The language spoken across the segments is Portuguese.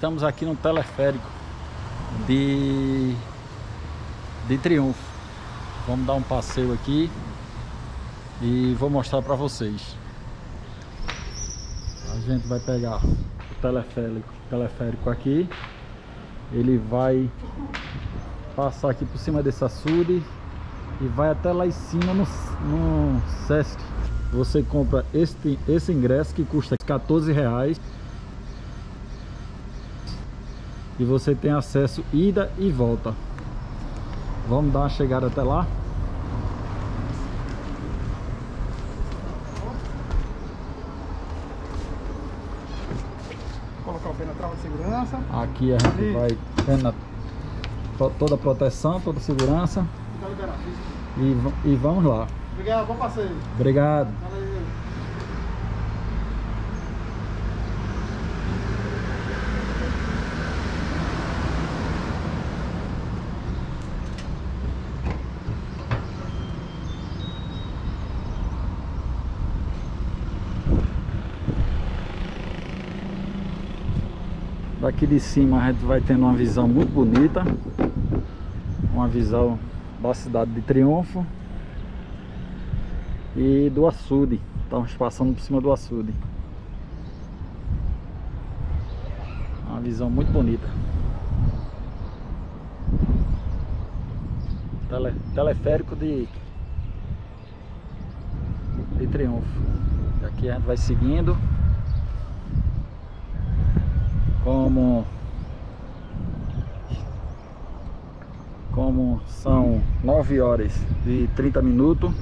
Estamos aqui no teleférico de, de Triunfo. Vamos dar um passeio aqui e vou mostrar para vocês. A gente vai pegar o teleférico, teleférico aqui. Ele vai passar aqui por cima desse açude e vai até lá em cima no, no Sesc. Você compra este, esse ingresso que custa 14 reais e você tem acesso ida e volta. Vamos dar uma chegada até lá. Colocar o pé na trava de segurança. Aqui a gente vai tendo toda a proteção, toda a segurança Tá e, e vamos lá. Obrigado, bom passeio. Obrigado. Valeu. Daqui de cima a gente vai tendo uma visão muito bonita. Uma visão da cidade de Triunfo. E do açude. Estamos passando por cima do açude. Uma visão muito bonita. Tele- teleférico de, de Triunfo. E aqui a gente vai seguindo como como são 9 horas e 30 minutos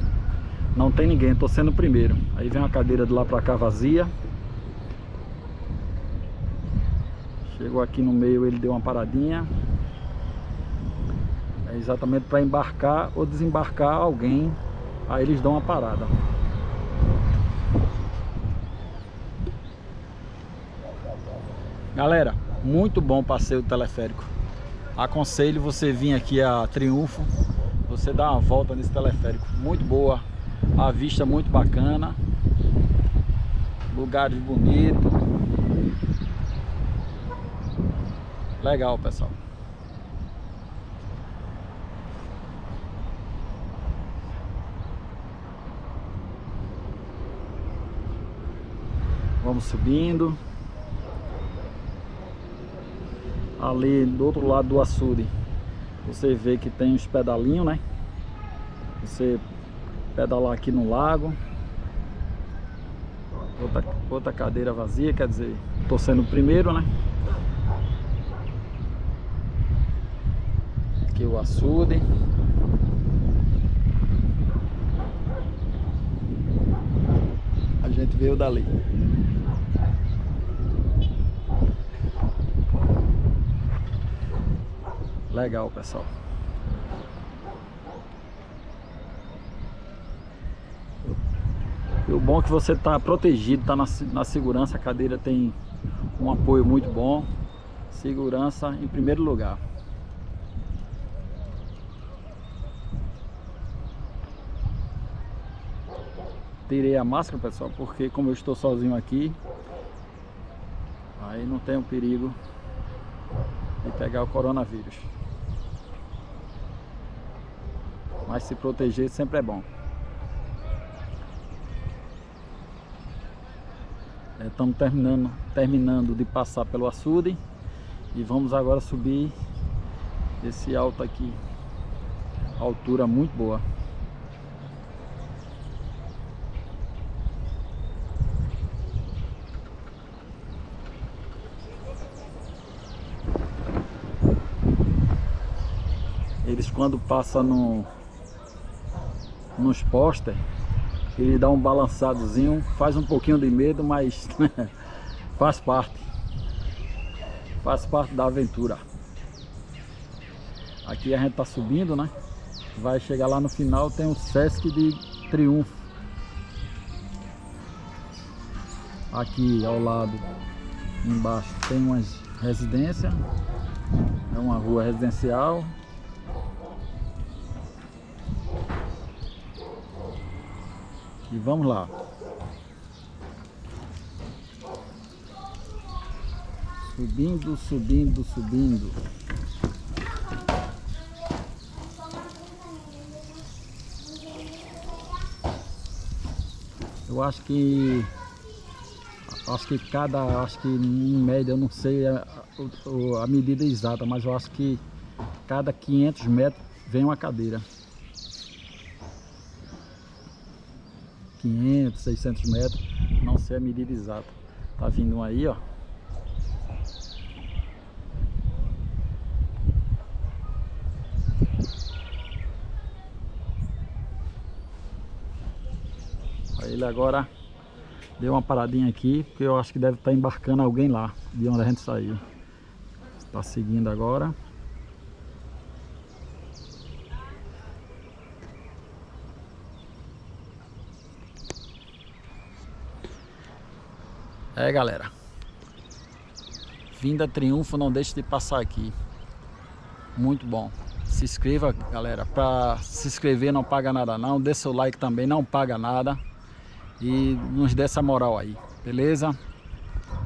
não tem ninguém, tô sendo o primeiro. Aí vem uma cadeira de lá pra cá vazia. Chegou aqui no meio ele deu uma paradinha. É exatamente para embarcar ou desembarcar alguém aí eles dão uma parada Galera, muito bom passeio teleférico. Aconselho você vir aqui a Triunfo, você dar uma volta nesse teleférico. Muito boa, a vista muito bacana, lugares bonitos. Legal, pessoal. Vamos subindo. Ali do outro lado do açude. Você vê que tem uns pedalinhos né? Você pedalar aqui no lago. Outra, outra cadeira vazia quer dizer tô sendo o primeiro né? Aqui o açude. A gente veio dali Legal, pessoal. E o bom é que você está protegido, está na, na segurança, a cadeira tem um apoio muito bom. Segurança em primeiro lugar. Tirei a máscara, pessoal, porque como eu estou sozinho aqui, aí não tem um perigo de pegar o coronavírus. Mas se proteger sempre é bom. É, Estamos terminando, terminando de passar pelo açude e vamos agora subir esse alto aqui. Altura muito boa. Eles quando passam no, nos póster, ele dá um balançadozinho, faz um pouquinho de medo, mas faz parte. Faz parte da aventura. Aqui a gente tá subindo, né? Vai chegar lá no final, tem o Sesc de Triunfo. Aqui ao lado, embaixo, tem umas residências. É uma rua residencial. E vamos lá. Subindo, subindo, subindo. Eu acho que acho que cada, acho que em média, eu não sei a, a, medida exata, mas eu acho que cada 500 metros vem uma cadeira. 500, 600 metros, não sei a medida exata. Tá vindo um aí, ó. Ele agora deu uma paradinha aqui, porque eu acho que deve estar tá embarcando alguém lá, de onde a gente saiu. Está seguindo agora. É galera. Vinda Triunfo, não deixe de passar aqui. Muito bom. Se inscreva galera. Para se inscrever não paga nada não. Dê seu like também, não paga nada. E nos dê essa moral aí Beleza?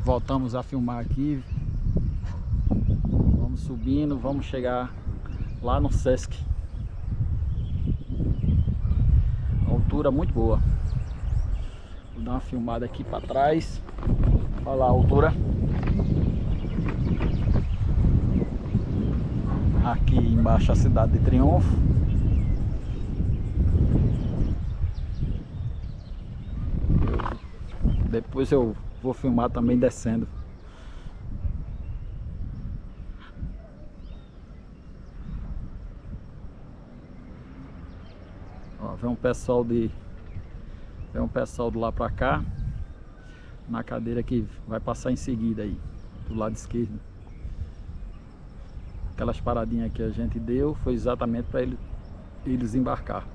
Voltamos a filmar aqui. Vamos subindo, vamos chegar lá no Sesc. Altura muito boa Vou dar uma filmada aqui para trás Olha lá a altura. Aqui embaixo a cidade de Triunfo. Depois eu vou filmar também descendo. Ó, vem um pessoal de vem um pessoal do lá pra cá na cadeira que vai passar em seguida aí, do lado esquerdo. Aquelas paradinhas que a gente deu foi exatamente para ele, eles embarcar.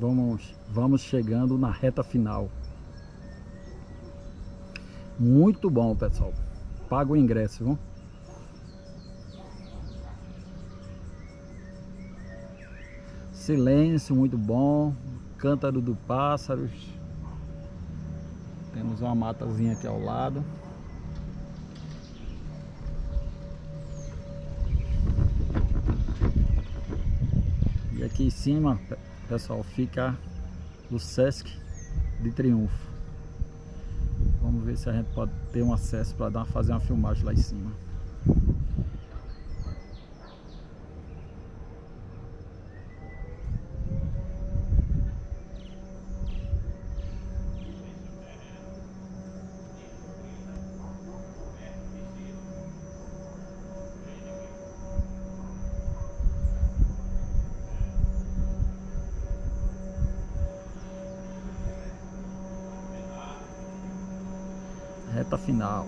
Vamos vamos, chegando na reta final. Muito bom, pessoal. Paga o ingresso, viu? Silêncio, muito bom. Cântaro do pássaros. Temos uma matazinha aqui ao lado. aqui em cima, pessoal, fica o Sesc de Triunfo. Vamos ver se a gente pode ter um acesso para fazer uma filmagem lá em cima. Reta final.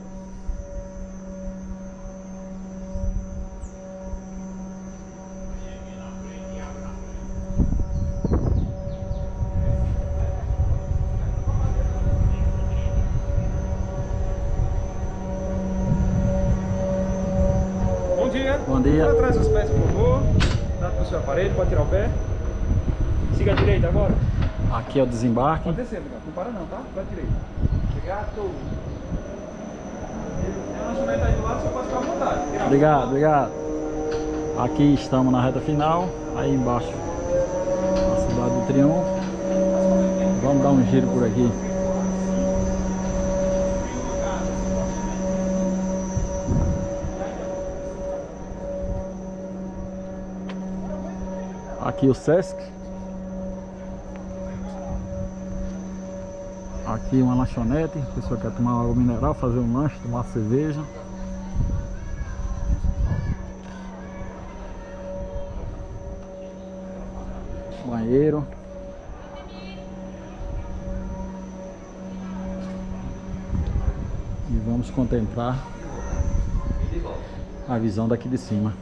Bom dia. Bom dia. Para trás os pés, por favor. Dá para o seu aparelho, pode tirar o pé. Siga a direita agora. Aqui é o desembarque. Pode descer, não para não, tá? Para a direita. Obrigado. Obrigado, obrigado. Aqui estamos na reta final, aí embaixo a cidade do Triunfo. Vamos dar um giro por aqui. Aqui o Sesc. Aqui uma lanchonete, a pessoa quer tomar água mineral, fazer um lanche, tomar cerveja. Banheiro. E vamos contemplar a visão daqui de cima.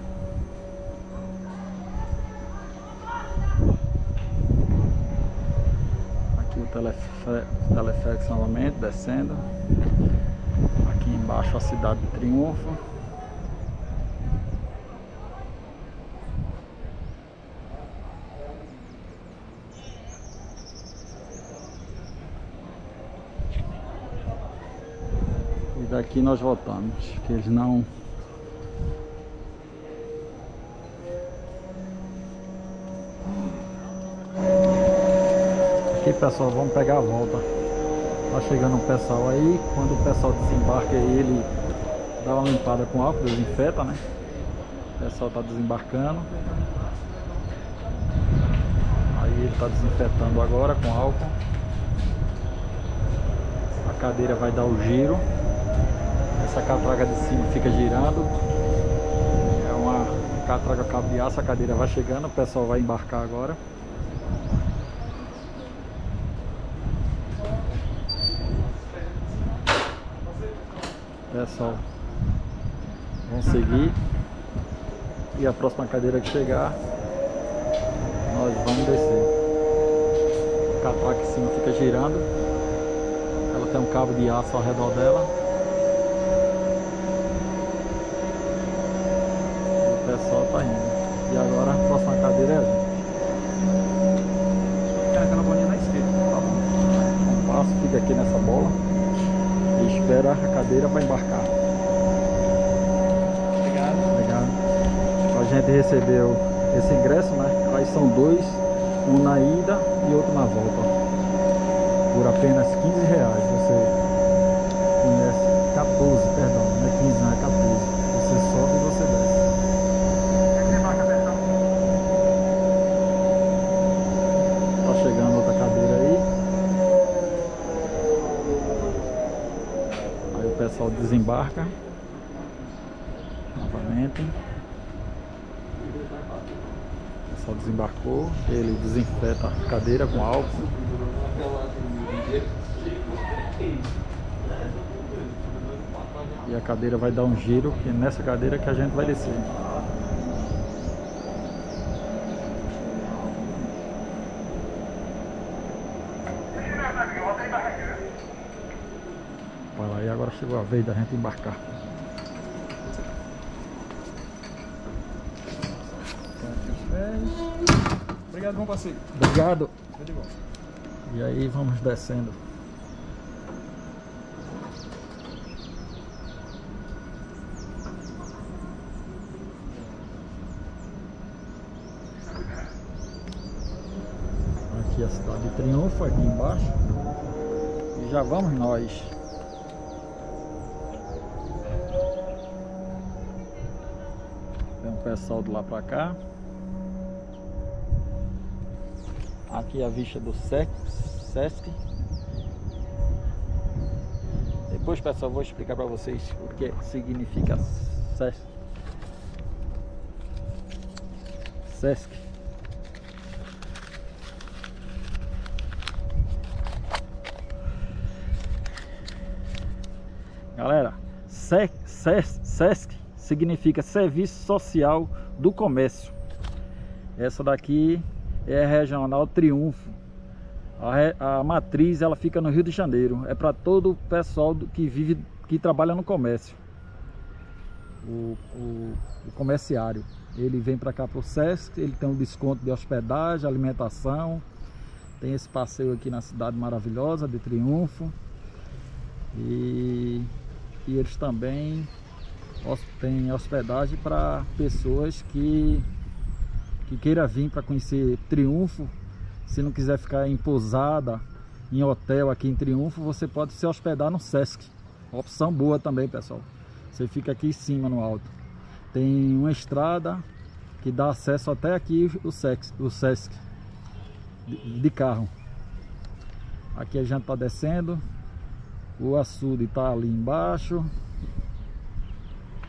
Teleféricos novamente, descendo. Aqui embaixo a cidade de Triunfo. E daqui nós voltamos, que eles não aqui pessoal, vamos pegar a volta. Tá chegando um pessoal aí. Quando o pessoal desembarca ele dá uma limpada com álcool, desinfeta né? O pessoal tá desembarcando. Aí ele tá desinfetando agora com álcool. A cadeira vai dar o giro. Essa catraca de cima fica girando. É uma catraca aço, a cadeira vai chegando O pessoal vai embarcar agora pessoal vão seguir. E a próxima cadeira que chegar nós vamos descer. O catraca em cima fica girando. Ela tem um cabo de aço ao redor dela. O pessoal tá indo. E agora a próxima cadeira é a gente. Aquela bolinha na esquerda tá bom. O passo fica aqui nessa bola e espera a cadeira para embarcar. Obrigado. Obrigado. A gente recebeu esse ingresso, né? Aí são dois, um na ida e outro na volta. Por apenas 15 reais. Você conhece 14, perdão, não é 15 não, é 14. Você sobe e você desce. Tá chegando outra cadeira aí. pessoal desembarca novamente. O pessoal desembarcou, ele desinfeta a cadeira com álcool. E a cadeira vai dar um giro, que é nessa cadeira que a gente vai descer. Aí agora chegou a vez da gente embarcar. Obrigado, bom passeio. Obrigado. E aí vamos descendo. Aqui a cidade de Triunfo, aqui embaixo. E já vamos nós. Pessoal de lá pra cá. Aqui é a vista do Sesc. Depois, pessoal, vou explicar para vocês o que significa Sesc. Sesc. Galera, Sesc, Sesc significa Serviço Social do Comércio. Essa daqui é a Regional Triunfo. A, a, matriz ela fica no Rio de Janeiro. É para todo o pessoal do, que vive, que trabalha no comércio. O, o, o comerciário. Ele vem para cá para o Sesc, ele tem um desconto de hospedagem, alimentação. Tem esse passeio aqui na cidade maravilhosa de Triunfo. E, e eles também tem hospedagem para pessoas que, que queira vir para conhecer Triunfo. Se não quiser ficar em pousada, em hotel aqui em Triunfo, você pode se hospedar no Sesc. Opção boa também, pessoal. Você fica aqui em cima, no alto. Tem uma estrada que dá acesso até aqui o Sesc, o Sesc de, de carro. Aqui a gente está descendo. O açude está ali embaixo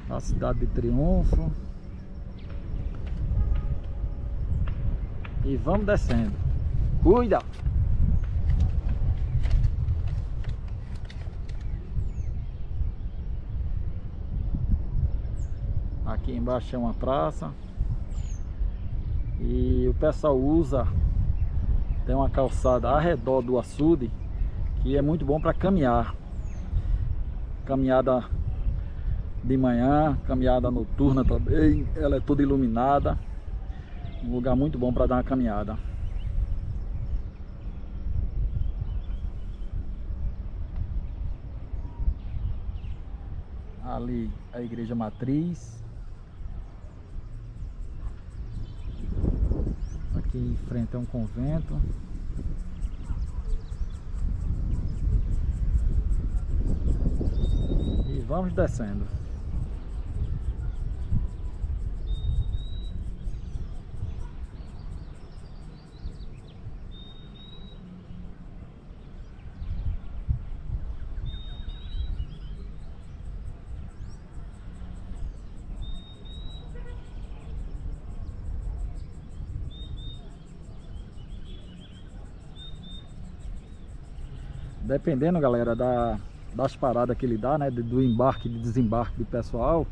a cidade de Triunfo. E vamos descendo. Cuida! Aqui embaixo é uma praça. E o pessoal usa tem uma calçada ao redor do açude que é muito bom para caminhar. Caminhada de manhã, caminhada noturna também, ela é toda iluminada. Um lugar muito bom para dar uma caminhada. Ali a igreja matriz. Aqui em frente é um convento. E vamos descendo. Dependendo, galera, da, das paradas que ele dá, né, do embarque e de desembarque do pessoal,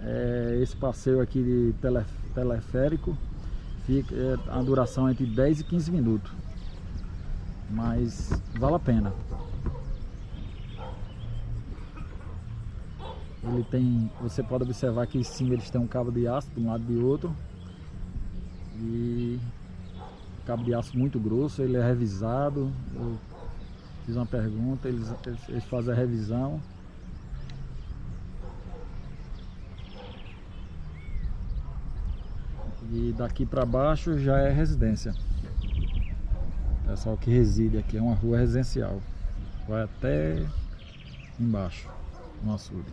é, esse passeio aqui de tele, teleférico, fica, é, a duração é entre 10 e 15 minutos, mas vale a pena. Ele tem, você pode observar que cima eles têm um cabo de aço de um lado e de outro, e cabo de aço muito grosso, ele é revisado, fiz uma pergunta, eles, eles fazem a revisão. E daqui para baixo já é residência. Pessoal que reside aqui, é uma rua residencial. Vai até embaixo, no açude.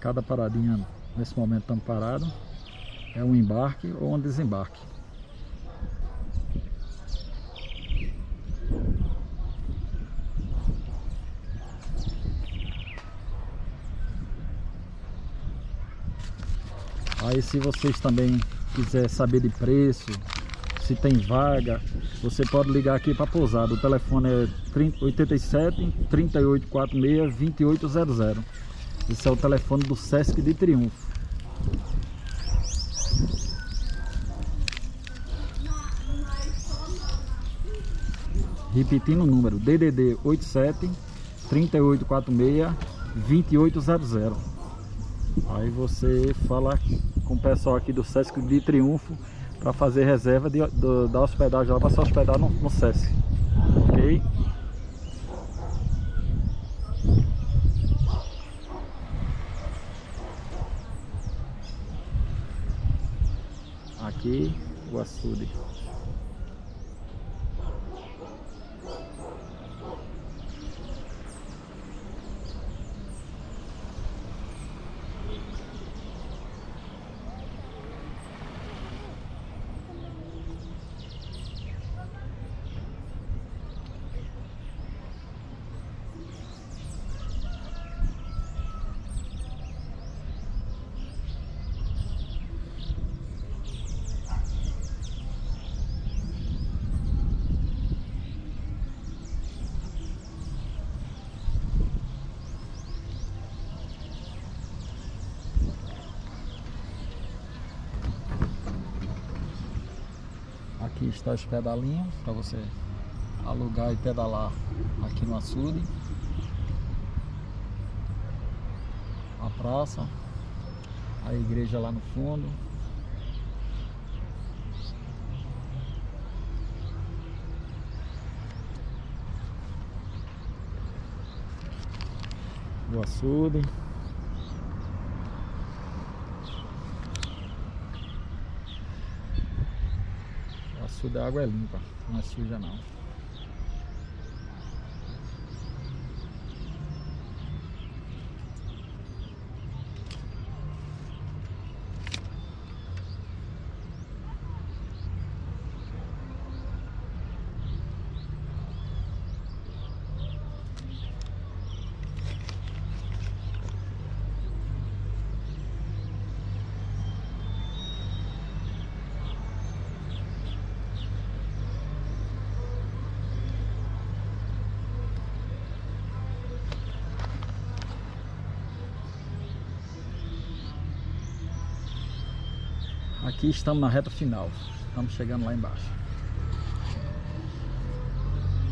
Cada paradinha nesse momento estamos parados. É um embarque ou um desembarque. Aí se vocês também quiser saber de preço se tem vaga você pode ligar aqui para pousada. O telefone é 87 3846 2800 esse é o telefone do Sesc de Triunfo. Repetindo o número, DDD 87 3846 2800. Aí você fala com o pessoal aqui do Sesc de Triunfo para fazer reserva de, do, da hospedagem lá para se hospedar no, no Sesc. Aqui Aqui está os pedalinhos para você alugar e pedalar aqui no açude. A praça, a igreja lá no fundo. O açude. Açude a água é limpa, não é suja não. Aqui estamos na reta final. Estamos chegando lá embaixo.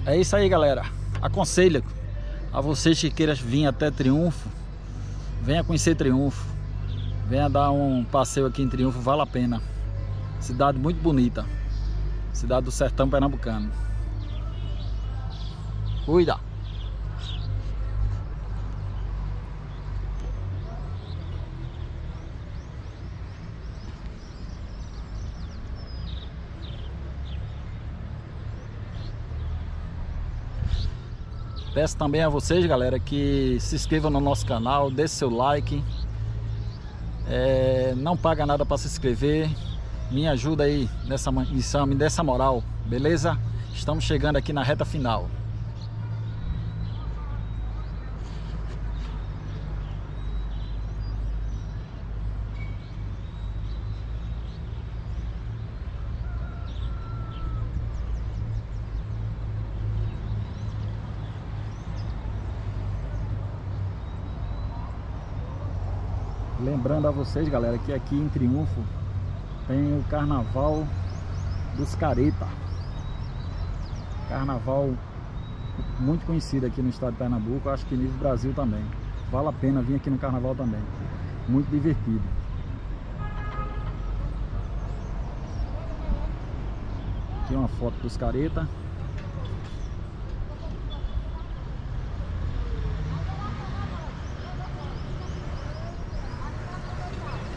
É isso aí, galera. Aconselho a vocês que queiram vir até Triunfo, venha conhecer Triunfo. Venha dar um passeio aqui em Triunfo, vale a pena. Cidade muito bonita. Cidade do sertão pernambucano. Cuida! Peço também a vocês, galera, que se inscrevam no nosso canal, deixe seu like. É, não paga nada para se inscrever. Me ajuda aí nessa missão, me dê essa moral, beleza? Estamos chegando aqui na reta final. Lembrando a vocês, galera, que aqui em Triunfo tem o Carnaval dos Careta. Carnaval muito conhecido aqui no estado de Pernambuco, acho que nível Brasil também. Vale a pena vir aqui no Carnaval também. Muito divertido. Aqui uma foto dos Careta.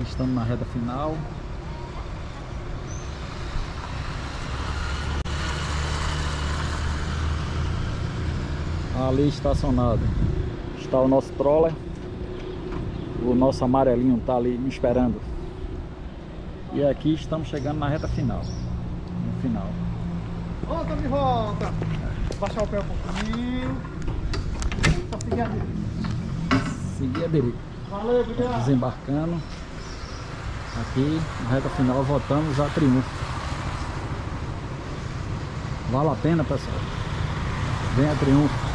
Estamos na reta final. Ali estacionado está o nosso troller. O nosso amarelinho está ali me esperando. E aqui estamos chegando na reta final. No final. Volta de volta. Baixar o pé um pouquinho. Só seguir a direita. Seguir a direita. Valeu, obrigado. Desembarcando. Aqui na reta final voltamos a triunfo. Vale a pena pessoal. Venha a triunfo.